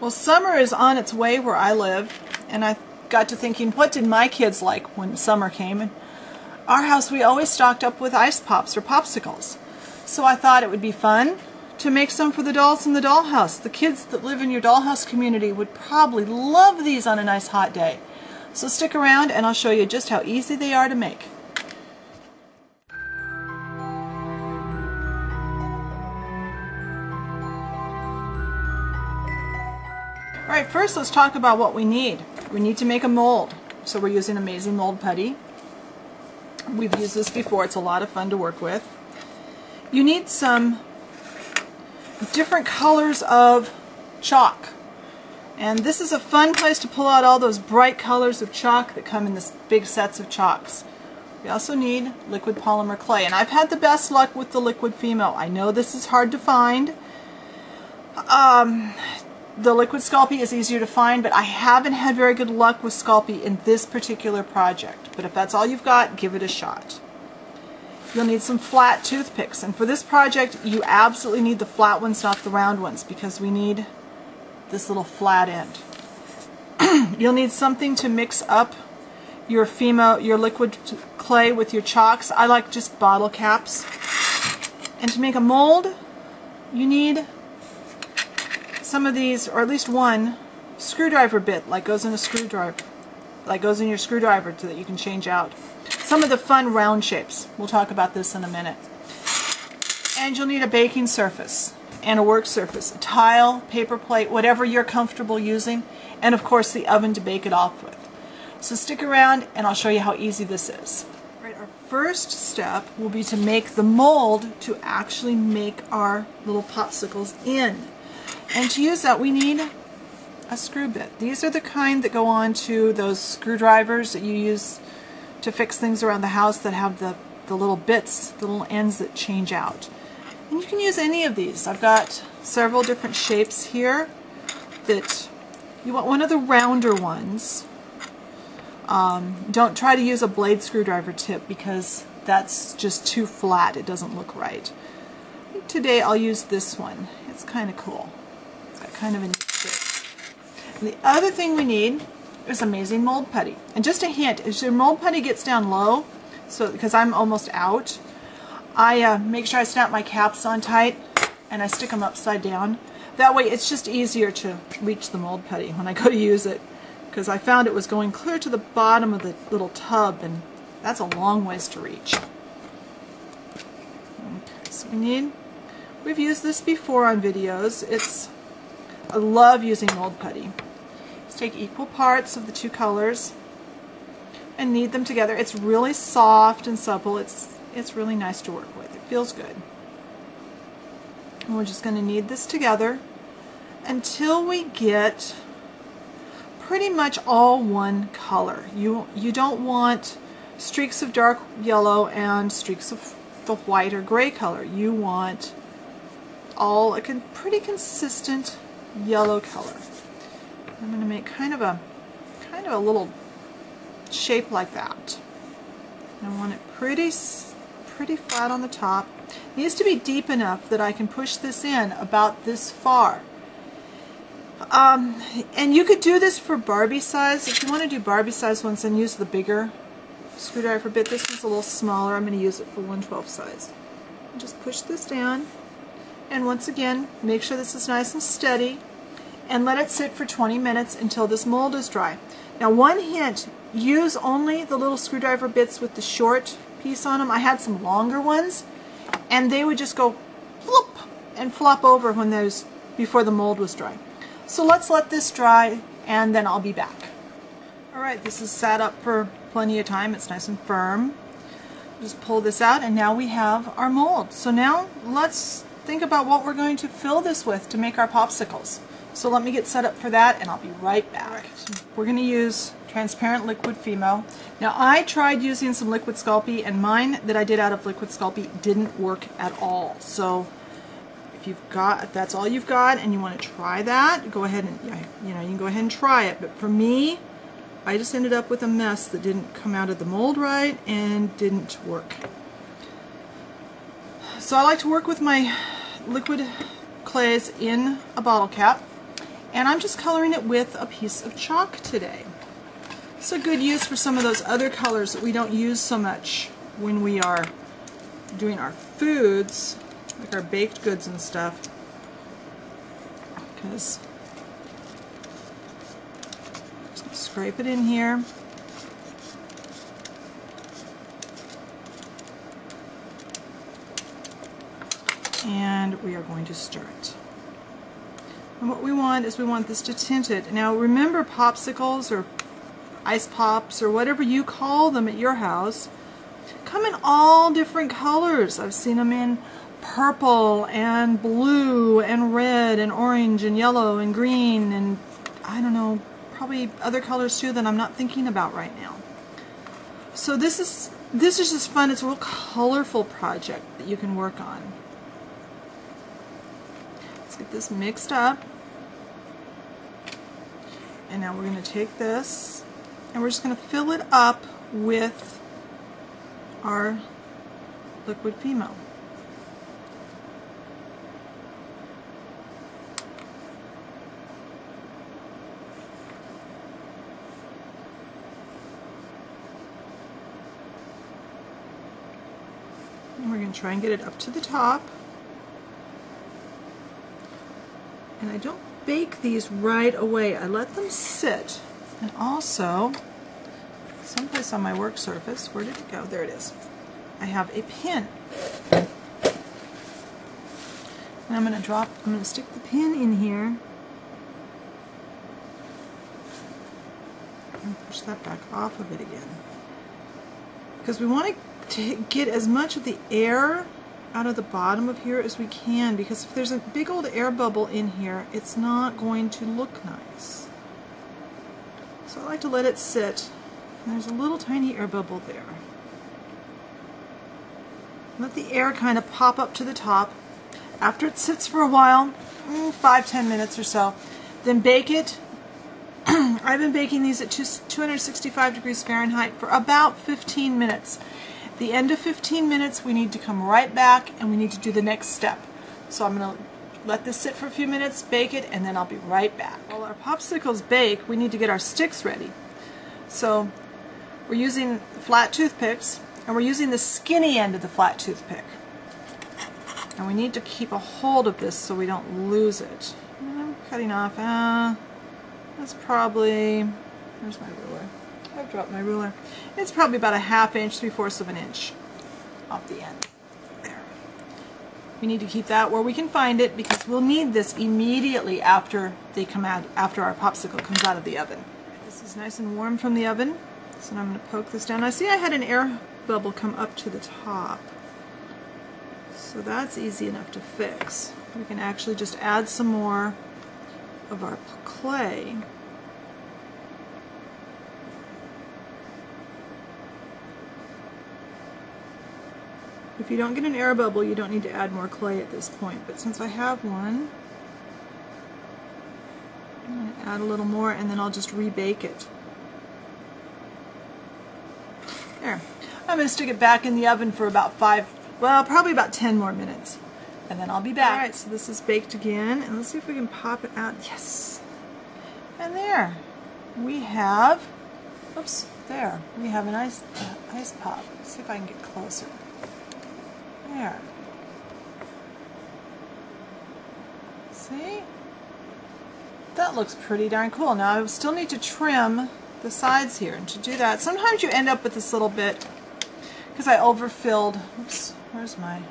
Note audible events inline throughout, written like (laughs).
Well, summer is on its way where I live, and I got to thinking, what did my kids like when summer came? And our house, we always stocked up with ice pops or popsicles. So I thought it would be fun to make some for the dolls in the dollhouse. The kids that live in your dollhouse community would probably love these on a nice hot day. So stick around and I'll show you just how easy they are to make. Alright, first let's talk about what we need. We need to make a mold. So we're using Amazing Mold Putty. We've used this before, it's a lot of fun to work with. You need some different colors of chalk. And this is a fun place to pull out all those bright colors of chalk that come in this big sets of chalks. We also need liquid polymer clay. And I've had the best luck with the liquid Fimo. I know this is hard to find. Um, the liquid Sculpey is easier to find, but I haven't had very good luck with Sculpey in this particular project. But if that's all you've got, give it a shot. You'll need some flat toothpicks, and for this project, you absolutely need the flat ones, not the round ones, because we need this little flat end. (clears throat) You'll need something to mix up your Fimo, your liquid clay with your chalks. I like just bottle caps. And to make a mold, you need some of these, or at least one, screwdriver bit, like goes in a screwdriver, like goes in your screwdriver so that you can change out. Some of the fun round shapes. We'll talk about this in a minute. And you'll need a baking surface and a work surface, a tile, paper plate, whatever you're comfortable using, and of course the oven to bake it off with. So stick around and I'll show you how easy this is. Right, our first step will be to make the mold to actually make our little popsicles in. And to use that, we need a screw bit. These are the kind that go on to those screwdrivers that you use to fix things around the house that have the, the little bits, the little ends that change out. And you can use any of these. I've got several different shapes here that you want one of the rounder ones. Um, don't try to use a blade screwdriver tip because that's just too flat. It doesn't look right. Today I'll use this one. It's kind of cool kind of a neat shape. The other thing we need is amazing mold putty. And just a hint, as your mold putty gets down low, so because I'm almost out, I uh, make sure I snap my caps on tight and I stick them upside down. That way it's just easier to reach the mold putty when I go to (laughs) use it because I found it was going clear to the bottom of the little tub and that's a long ways to reach. So we need, we've used this before on videos. It's I love using mold putty. Just take equal parts of the two colors and knead them together. It's really soft and supple. It's, it's really nice to work with. It feels good. And we're just going to knead this together until we get pretty much all one color. You, you don't want streaks of dark yellow and streaks of the white or gray color. You want all a pretty consistent yellow color. I'm going to make kind of a kind of a little shape like that. I want it pretty pretty flat on the top. It needs to be deep enough that I can push this in about this far. Um, and you could do this for Barbie size. If you want to do Barbie size ones, then use the bigger screwdriver bit. This one's a little smaller. I'm going to use it for 112 size. Just push this down. And once again, make sure this is nice and steady and let it sit for 20 minutes until this mold is dry. Now one hint, use only the little screwdriver bits with the short piece on them. I had some longer ones and they would just go flop and flop over when those before the mold was dry. So let's let this dry and then I'll be back. Alright, this is sat up for plenty of time. It's nice and firm. Just pull this out and now we have our mold. So now let's think about what we're going to fill this with to make our popsicles. So let me get set up for that and I'll be right back. We're going to use transparent liquid Fimo. Now I tried using some liquid Sculpey and mine that I did out of liquid Sculpey didn't work at all. So if you've got, if that's all you've got and you want to try that, go ahead and, you know, you can go ahead and try it. But for me, I just ended up with a mess that didn't come out of the mold right and didn't work. So I like to work with my liquid clays in a bottle cap And I'm just coloring it with a piece of chalk today. It's a good use for some of those other colors that we don't use so much when we are doing our foods, like our baked goods and stuff. Because scrape it in here. And we are going to stir it. And what we want is we want this to tint it. Now remember popsicles or ice pops or whatever you call them at your house come in all different colors. I've seen them in purple and blue and red and orange and yellow and green and I don't know, probably other colors too that I'm not thinking about right now. So this is this is just fun. It's a real colorful project that you can work on. Get this mixed up. And now we're going to take this and we're just going to fill it up with our liquid Fimo. And we're going to try and get it up to the top. And I don't bake these right away. I let them sit. And also, someplace on my work surface, where did it go? There it is. I have a pin. And I'm going to drop, I'm going to stick the pin in here. And push that back off of it again. Because we want to get as much of the air out of the bottom of here as we can because if there's a big old air bubble in here it's not going to look nice. So I like to let it sit. There's a little tiny air bubble there. Let the air kind of pop up to the top. After it sits for a while, mm, five, ten minutes or so, then bake it. (clears throat) I've been baking these at 265 degrees Fahrenheit for about 15 minutes the end of 15 minutes, we need to come right back and we need to do the next step. So I'm going to let this sit for a few minutes, bake it, and then I'll be right back. While our popsicles bake, we need to get our sticks ready. So we're using flat toothpicks, and we're using the skinny end of the flat toothpick. And we need to keep a hold of this so we don't lose it. I'm cutting off, uh, that's probably, where's my ruler? I've dropped my ruler. It's probably about a half inch, three-fourths of an inch off the end. There. We need to keep that where we can find it because we'll need this immediately after they come out, after our popsicle comes out of the oven. This is nice and warm from the oven, so I'm going to poke this down. I see I had an air bubble come up to the top. So that's easy enough to fix. We can actually just add some more of our clay. If you don't get an air bubble, you don't need to add more clay at this point. But since I have one, I'm going to add a little more and then I'll just rebake it. There. I'm going to stick it back in the oven for about five, well, probably about 10 more minutes. And then I'll be back. Alright, so this is baked again. And let's see if we can pop it out. Yes! And there. We have, oops, there. We have an ice, uh, ice pop. Let's see if I can get closer. There. See? That looks pretty darn cool. Now I still need to trim the sides here. And to do that, sometimes you end up with this little bit, because I overfilled, oops, where's my,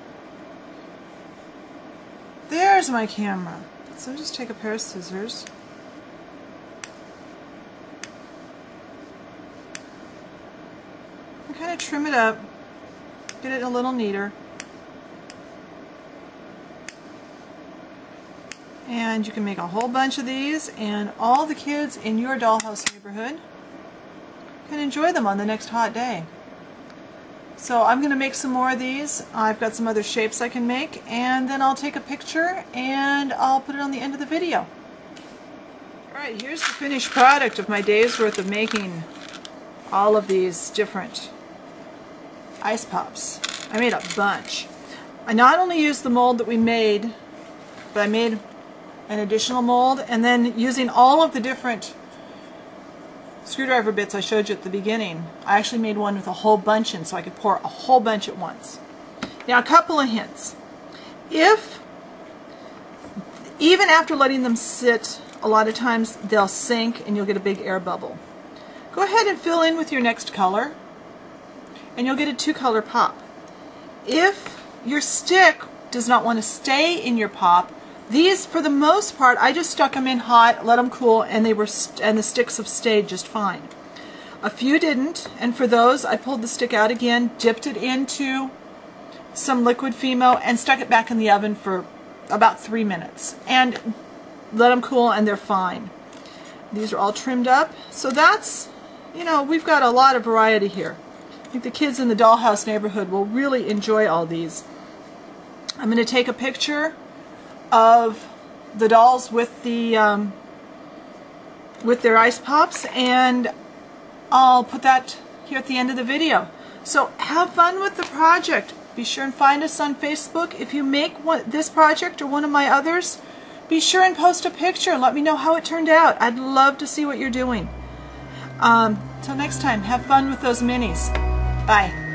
there's my camera. So I'll just take a pair of scissors. And kind of trim it up, get it a little neater. And you can make a whole bunch of these and all the kids in your dollhouse neighborhood can enjoy them on the next hot day. So I'm going to make some more of these. I've got some other shapes I can make and then I'll take a picture and I'll put it on the end of the video. Alright, here's the finished product of my day's worth of making all of these different ice pops. I made a bunch. I not only used the mold that we made, but I made an additional mold, and then using all of the different screwdriver bits I showed you at the beginning, I actually made one with a whole bunch in so I could pour a whole bunch at once. Now a couple of hints. If, even after letting them sit, a lot of times they'll sink and you'll get a big air bubble. Go ahead and fill in with your next color and you'll get a two color pop. If your stick does not want to stay in your pop, these, for the most part, I just stuck them in hot, let them cool, and they were and the sticks have stayed just fine. A few didn't, and for those, I pulled the stick out again, dipped it into some liquid Fimo, and stuck it back in the oven for about three minutes, and let them cool, and they're fine. These are all trimmed up, so that's, you know, we've got a lot of variety here. I think the kids in the dollhouse neighborhood will really enjoy all these. I'm going to take a picture of the dolls with the um, with their ice pops and I'll put that here at the end of the video. So have fun with the project. Be sure and find us on Facebook. If you make one, this project or one of my others, be sure and post a picture and let me know how it turned out. I'd love to see what you're doing. Um, until next time, have fun with those minis. Bye.